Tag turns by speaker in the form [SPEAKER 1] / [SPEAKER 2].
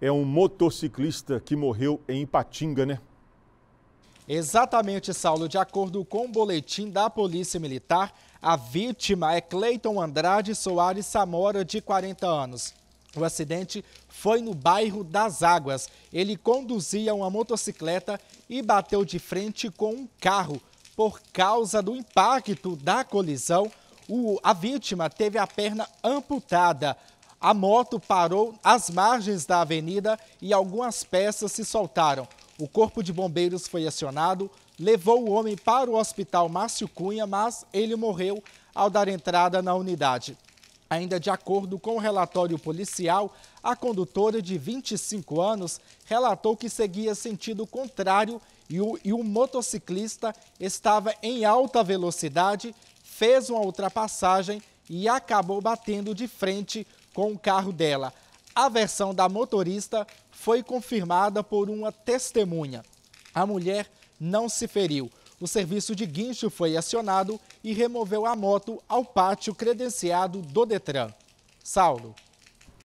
[SPEAKER 1] É um motociclista que morreu em Ipatinga, né?
[SPEAKER 2] Exatamente, Saulo. De acordo com o boletim da Polícia Militar, a vítima é Cleiton Andrade Soares Samora, de 40 anos. O acidente foi no bairro das Águas. Ele conduzia uma motocicleta e bateu de frente com um carro. Por causa do impacto da colisão, a vítima teve a perna amputada. A moto parou às margens da avenida e algumas peças se soltaram. O corpo de bombeiros foi acionado, levou o homem para o hospital Márcio Cunha, mas ele morreu ao dar entrada na unidade. Ainda de acordo com o relatório policial, a condutora de 25 anos relatou que seguia sentido contrário e o, e o motociclista estava em alta velocidade, fez uma ultrapassagem e acabou batendo de frente com o carro dela. A versão da motorista foi confirmada por uma testemunha. A mulher não se feriu. O serviço de guincho foi acionado e removeu a moto ao pátio credenciado do Detran. Saulo.